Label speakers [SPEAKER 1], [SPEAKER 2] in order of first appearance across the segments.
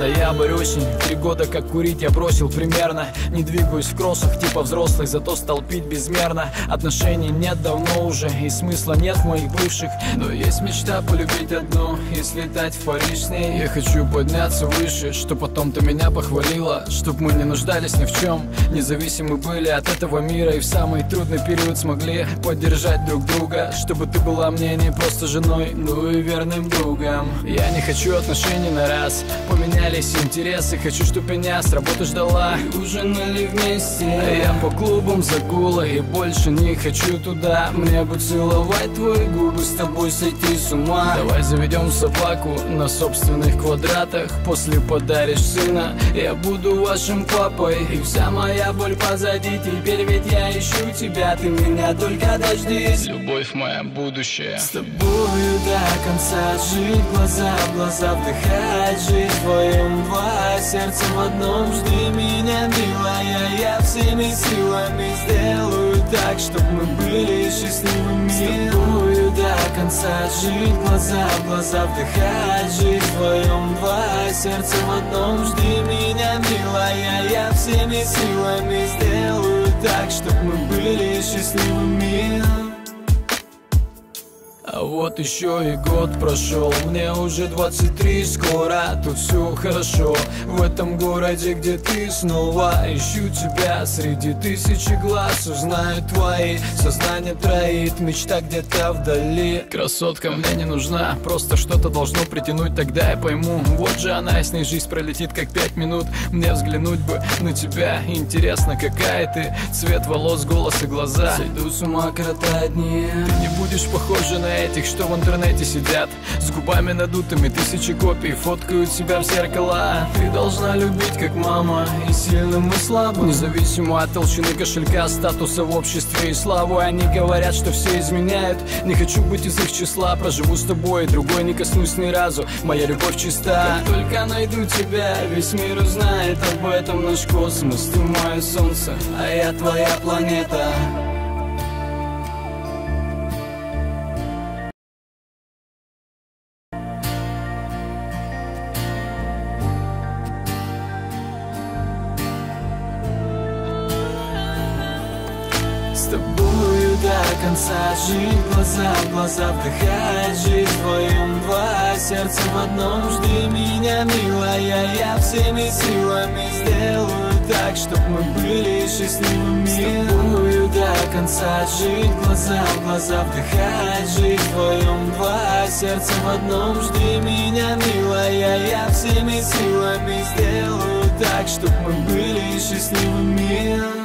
[SPEAKER 1] Ноябрь, осень, три года как курить я бросил примерно. Не двигаюсь в кроссах типа взрослых, зато стал пить безмерно. Отношений нет давно уже и смысла нет в моих бывших. Но есть мечта полюбить одну и слетать в Париж с ней. Я хочу подняться выше, что потом ты меня похвалила. Чтоб мы не нуждались ни в чем, независимы были от этого мира. И в самый трудный период смогли поддержать друг друга. Чтобы ты была мне не просто женой, ну и верным другом. Я не хочу отношений на раз, поменялись интересы Хочу, чтоб меня с работы ждала ужинали вместе. Я по клубам загула и больше не хочу туда. Мне бы целовать твои губы, с тобой сойти с ума. Давай заведем собаку на собственных квадратах. После подаришь сына, я буду вашим папой. И вся моя боль позади, теперь ведь я ищу тебя. Ты меня только дождись. Любовь моя будущее. С тобою до конца жить, глаза в глаза вдыхать Жить вдвоем два, сердце в одном. Жди меня, милая, я всеми силами сделаю так Чтоб мы были счастливыми С тобою до конца. Жить, глаза в глаза вдыхать Жить вдвоем два, сердце в одном. Жди меня, милая, я всеми силами сделаю так Чтоб мы были счастливыми а вот еще и год прошел, мне уже 23 скоро Тут все хорошо, в этом городе, где ты снова Ищу тебя среди тысячи глаз, узнаю твои Сознание троит, мечта где-то вдали. Красотка мне не нужна, просто что-то должно притянуть Тогда я пойму, вот же она, с ней жизнь пролетит как пять минут. Мне взглянуть бы на тебя, интересно какая ты. Цвет волос, голос и глаза. Сойду с ума коротая дни Ты не будешь похожа на этих, что в интернете сидят. С губами надутыми тысячи копий Фоткают себя в зеркала Ты должна любить как мама И сильным и слабым. Независимо от толщины кошелька Статуса в обществе и славы Они говорят, что все изменяют. Не хочу быть из их числа Проживу с тобой, другой не коснусь ни разу. Моя любовь чиста. Как только найду тебя Весь мир узнает об этом наш космос. Ты мое солнце, а я твоя планета конца жить, глаза в глаза вдыхать Жить вдвоем два, сердце в одном. Жди меня, милая, я всеми силами сделаю так Чтоб мы были счастливыми. С до конца жить, глаза в глаза вдыхать Жить вдвоем два, сердце в одном. Жди меня, милая, я всеми силами сделаю так Чтоб мы были счастливыми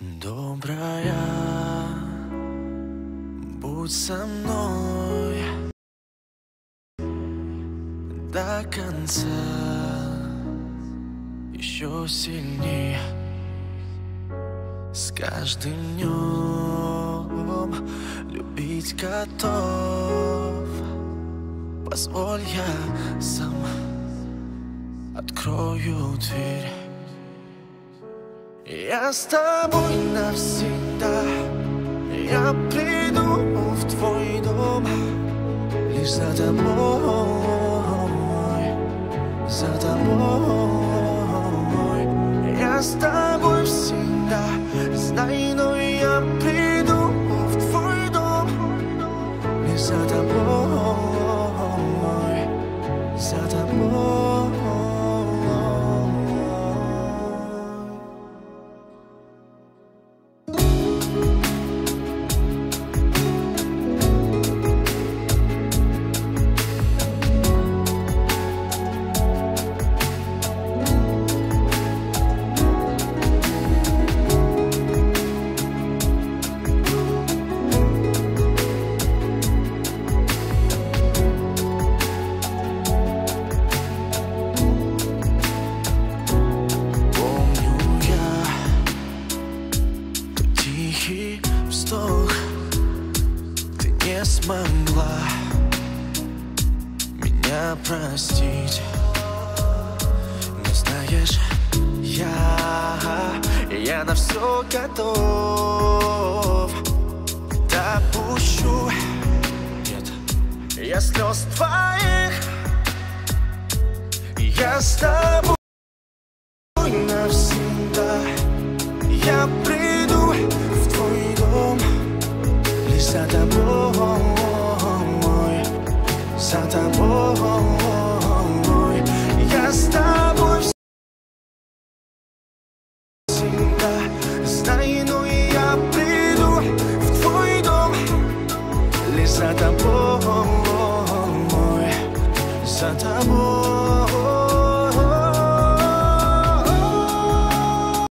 [SPEAKER 2] Добрая, будь со мной до конца, еще сильнее. С каждым днем любить готов. Позволь я сам открою дверь. Я с тобой навсегда. Я приду в твой дом Лишь за тобой За тобой. Я с тобой всегда. Знай, но я приду в твой дом Лишь за тобой Могла меня простить. Но знаешь, я, я на все готов. Допущу, нет, я слез твоих. Я с тобой.